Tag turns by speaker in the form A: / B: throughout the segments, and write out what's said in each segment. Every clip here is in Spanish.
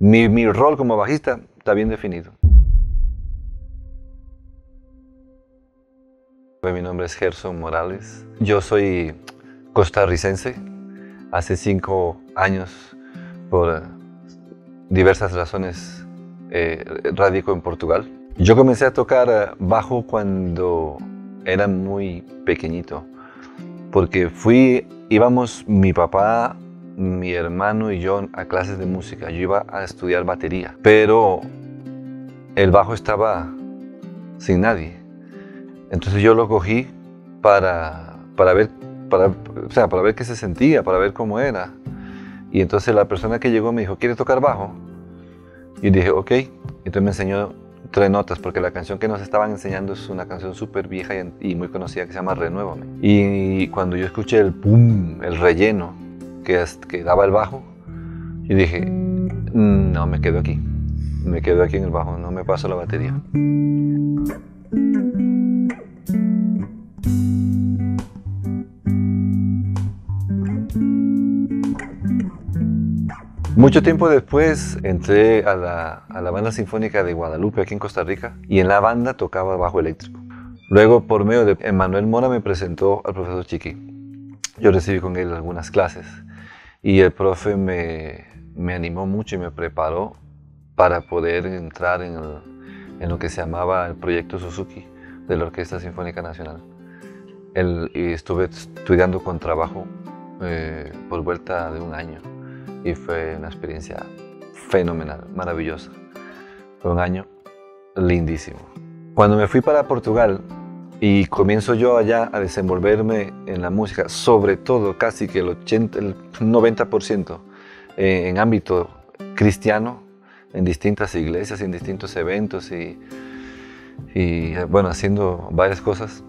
A: Mi, mi rol como bajista está bien definido. Mi nombre es Gerson Morales. Yo soy costarricense. Hace cinco años, por diversas razones, eh, radico en Portugal. Yo comencé a tocar eh, bajo cuando era muy pequeñito, porque fui, íbamos mi papá, mi hermano y yo a clases de música. Yo iba a estudiar batería, pero el bajo estaba sin nadie. Entonces yo lo cogí para, para ver, para, para ver qué se sentía, para ver cómo era. Y entonces la persona que llegó me dijo, ¿quieres tocar bajo? Y dije, ok. Entonces me enseñó tres notas, porque la canción que nos estaban enseñando es una canción súper vieja y, muy conocida que se llama Renuévame. Y cuando yo escuché el pum, el relleno que, daba el bajo, y dije, no, me quedo aquí. Me quedo aquí en el bajo, no me paso la batería. Mucho tiempo después entré a la, Banda Sinfónica de Guadalupe, aquí en Costa Rica, y en la banda tocaba bajo eléctrico. Luego, por medio de Emanuel Mora, me presentó al profesor Chiqui. Yo recibí con él algunas clases y el profe me, me animó mucho y me preparó para poder entrar en, lo que se llamaba el proyecto Suzuki de la Orquesta Sinfónica Nacional. y estuve estudiando con trabajo eh, por vuelta de un año y fue una experiencia fenomenal, maravillosa. Fue un año lindísimo. Cuando me fui para Portugal y comienzo yo allá a desenvolverme en la música, sobre todo casi que el 80, el 90% eh, en ámbito cristiano, en distintas iglesias, en distintos eventos y, y bueno, haciendo varias cosas.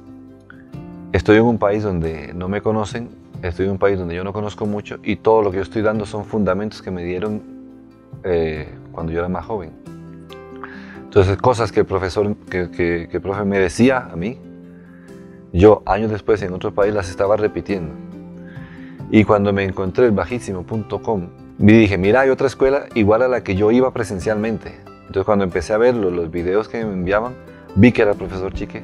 A: Estoy en un país donde no me conocen estoy en un país donde yo no conozco mucho y todo lo que yo estoy dando son fundamentos que me dieron eh, cuando yo era más joven. Entonces, cosas que el profesor, que, que, el profe me decía a mí, yo años después en otro país las estaba repitiendo. Y cuando me encontré el bajísimo.com, me dije, mira, hay otra escuela igual a la que yo iba presencialmente. Entonces, cuando empecé a ver los, los videos que me enviaban, vi que era el profesor Chique.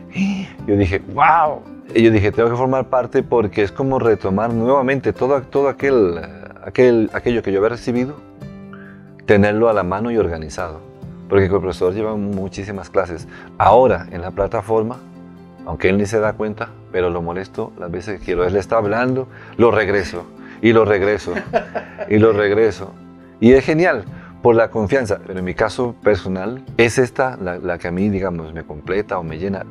A: Yo dije, wow, y yo dije, tengo que formar parte porque es como retomar nuevamente todo, todo aquel, aquel, aquello que yo había recibido, tenerlo a la mano y organizado. Porque el profesor lleva muchísimas clases. Ahora, en la plataforma, aunque él ni se da cuenta, pero lo molesto las veces que quiero. Él está hablando, lo regreso, y lo regreso, y lo regreso. Y es genial, por la confianza. Pero en mi caso personal, es esta la, la que a mí, digamos, me completa o me llena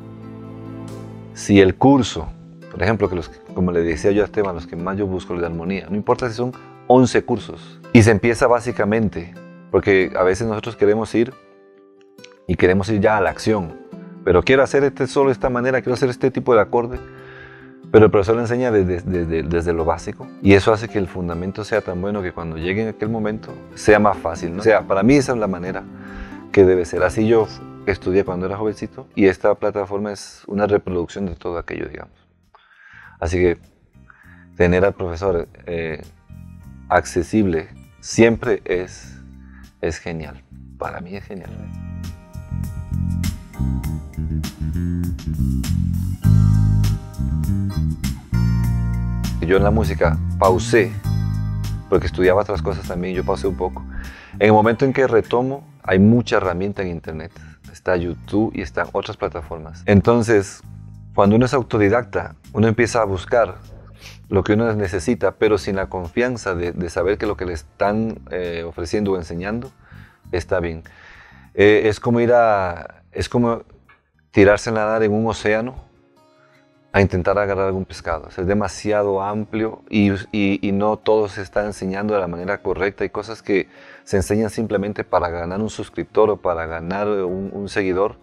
A: si el curso, por ejemplo, que los, como le decía yo a Esteban, los que más yo busco, los de armonía, no importa si son 11 cursos, y se empieza básicamente, porque a veces nosotros queremos ir y queremos ir ya a la acción, pero quiero hacer este solo esta manera, quiero hacer este tipo de acorde, pero el profesor le enseña desde, desde, desde, lo básico y eso hace que el fundamento sea tan bueno que cuando llegue en aquel momento sea más fácil. ¿no? O sea, para mí esa es la manera que debe ser. Así yo estudié cuando era jovencito y esta plataforma es una reproducción de todo aquello, digamos. Así que tener al profesor eh, accesible siempre es, es genial. Para mí es genial. Yo en la música pausé, porque estudiaba otras cosas también, yo pausé un poco. En el momento en que retomo, hay mucha herramienta en Internet está YouTube y están otras plataformas. Entonces, cuando uno es autodidacta, uno empieza a buscar lo que uno necesita, pero sin la confianza de, saber que lo que le están eh, ofreciendo o enseñando está bien. Eh, es como ir a, es como tirarse a nadar en un océano a intentar agarrar algún pescado. es demasiado amplio y, y, no todo se está enseñando de la manera correcta. Hay cosas que se enseñan simplemente para ganar un suscriptor o para ganar un, seguidor,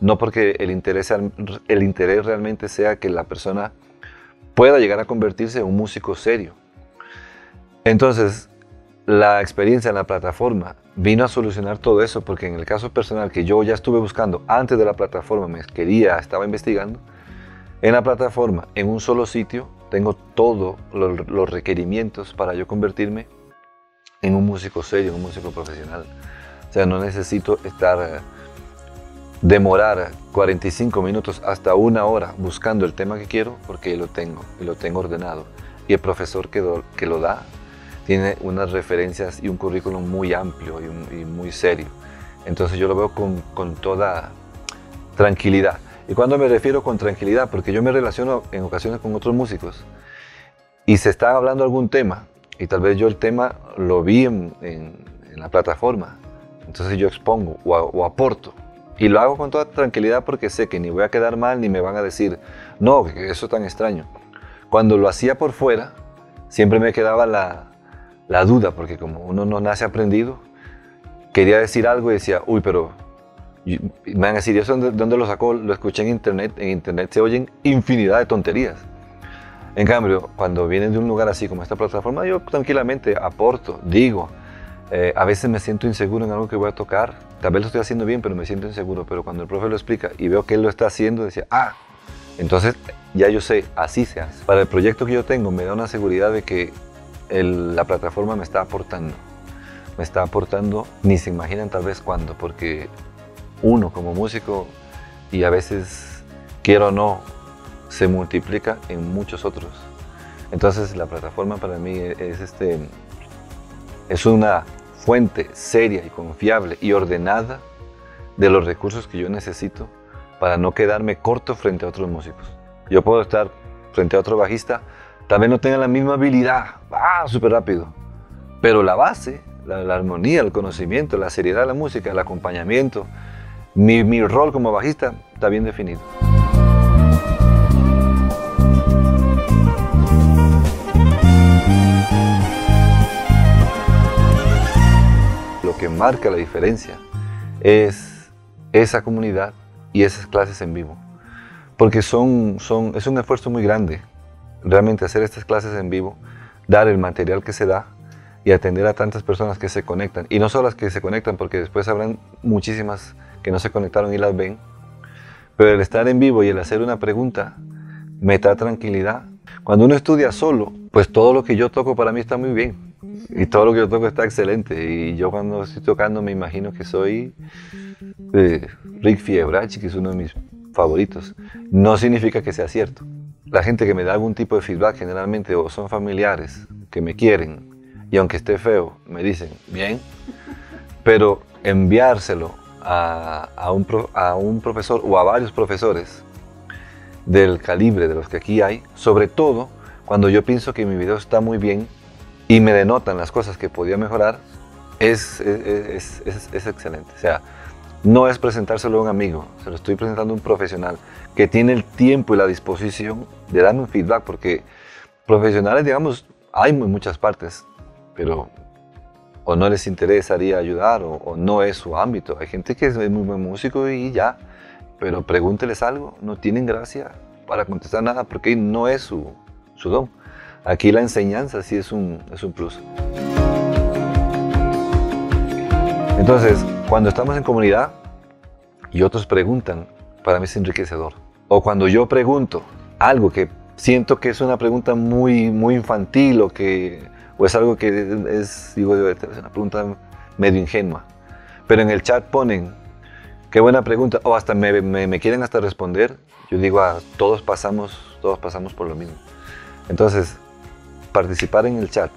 A: no porque el interés, el interés realmente sea que la persona pueda llegar a convertirse en un músico serio. Entonces, la experiencia en la plataforma vino a solucionar todo eso, porque en el caso personal que yo ya estuve buscando antes de la plataforma, me quería, estaba investigando, en la plataforma, en un solo sitio, tengo todos los requerimientos para yo convertirme en un músico serio, en un músico profesional. O sea, no necesito estar, eh, demorar 45 minutos hasta una hora buscando el tema que quiero porque lo tengo y lo tengo ordenado. Y el profesor que, que lo da tiene unas referencias y un currículum muy amplio y, muy serio. Entonces yo lo veo con, con toda tranquilidad. ¿Y cuando me refiero con tranquilidad? Porque yo me relaciono en ocasiones con otros músicos y se está hablando algún tema y tal vez yo el tema lo vi en, en, la plataforma, entonces yo expongo o, aporto y lo hago con toda tranquilidad porque sé que ni voy a quedar mal ni me van a decir, no, eso es tan extraño. Cuando lo hacía por fuera, siempre me quedaba la, la duda, porque como uno no nace aprendido, quería decir algo y decía, uy, pero me van a decir, ¿eso dónde, dónde lo sacó? Lo escuché en internet, en internet se oyen infinidad de tonterías. En cambio, cuando vienen de un lugar así como esta plataforma, yo tranquilamente aporto, digo, eh, a veces me siento inseguro en algo que voy a tocar, tal vez lo estoy haciendo bien, pero me siento inseguro, pero cuando el profe lo explica y veo que él lo está haciendo, decía, ah, entonces ya yo sé, así se hace. Para el proyecto que yo tengo me da una seguridad de que la plataforma me está aportando, me está aportando, ni se imaginan tal vez cuándo, porque uno como músico y a veces quiero o no se multiplica en muchos otros. Entonces la plataforma para mí es, este, es una fuente seria y confiable y ordenada de los recursos que yo necesito para no quedarme corto frente a otros músicos. Yo puedo estar frente a otro bajista, tal vez no tenga la misma habilidad, va súper rápido, pero la base, la, armonía, el conocimiento, la seriedad de la música, el acompañamiento, mi, mi rol como bajista está bien definido. marca la diferencia es esa comunidad y esas clases en vivo. Porque son, son, es un esfuerzo muy grande realmente hacer estas clases en vivo, dar el material que se da y atender a tantas personas que se conectan. Y no solo las que se conectan, porque después habrán muchísimas que no se conectaron y las ven. Pero el estar en vivo y el hacer una pregunta me da tranquilidad. Cuando uno estudia solo, pues todo lo que yo toco para mí está muy bien. Y todo lo que yo toco está excelente. Y yo cuando estoy tocando me imagino que soy eh, Rick Fiebrachi, que es uno de mis favoritos. No significa que sea cierto. La gente que me da algún tipo de feedback generalmente o son familiares que me quieren y aunque esté feo me dicen bien, pero enviárselo a, un, a un profesor o a varios profesores del calibre de los que aquí hay, sobre todo cuando yo pienso que mi video está muy bien y me denotan las cosas que podía mejorar, es, es, es, es, excelente. O sea, no es presentárselo a un amigo, se lo estoy presentando a un profesional que tiene el tiempo y la disposición de darme un feedback, porque profesionales, digamos, hay muchas partes, pero o no les interesaría ayudar o, o, no es su ámbito. Hay gente que es muy buen músico y ya, pero pregúnteles algo, no tienen gracia para contestar nada porque no es su, su don. Aquí la enseñanza sí es un, es un plus. Entonces, cuando estamos en comunidad y otros preguntan, para mí es enriquecedor. O cuando yo pregunto algo que siento que es una pregunta muy, muy infantil o que o es algo que es, digo, es una pregunta medio ingenua. Pero en el chat ponen, qué buena pregunta, o hasta me, me, quieren hasta responder. Yo digo, ah, todos pasamos, todos pasamos por lo mismo. Entonces, participar en el chat,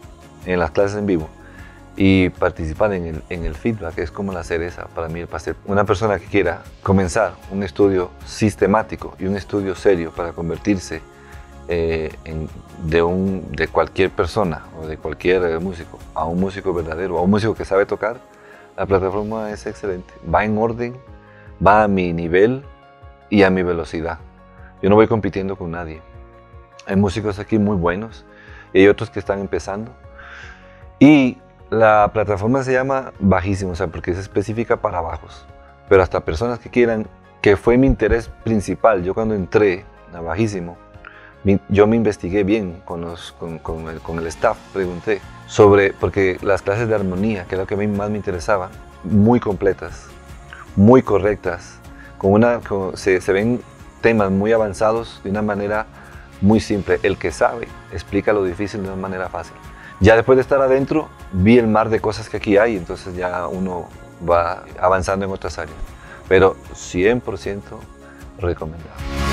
A: en las clases en vivo y participar en el, en el feedback es como la cereza para mí el pastel. Una persona que quiera comenzar un estudio sistemático y un estudio serio para convertirse eh, en, de, un, de cualquier persona o de cualquier eh, músico a un músico verdadero, a un músico que sabe tocar, la plataforma es excelente. Va en orden, va a mi nivel y a mi velocidad. Yo no voy compitiendo con nadie. Hay músicos aquí muy buenos y hay otros que están empezando. Y la plataforma se llama Bajísimo, o sea, porque es específica para bajos. Pero hasta personas que quieran, que fue mi interés principal. Yo cuando entré a Bajísimo, yo me investigué bien con, los, con, con, el, con, staff, pregunté sobre, porque las clases de armonía, que es lo que más me interesaba, muy completas, muy correctas, con una, se, se ven temas muy avanzados de una manera muy simple. El que sabe explica lo difícil de una manera fácil. Ya después de estar adentro, vi el mar de cosas que aquí hay, entonces ya uno va avanzando en otras áreas. Pero 100% recomendado.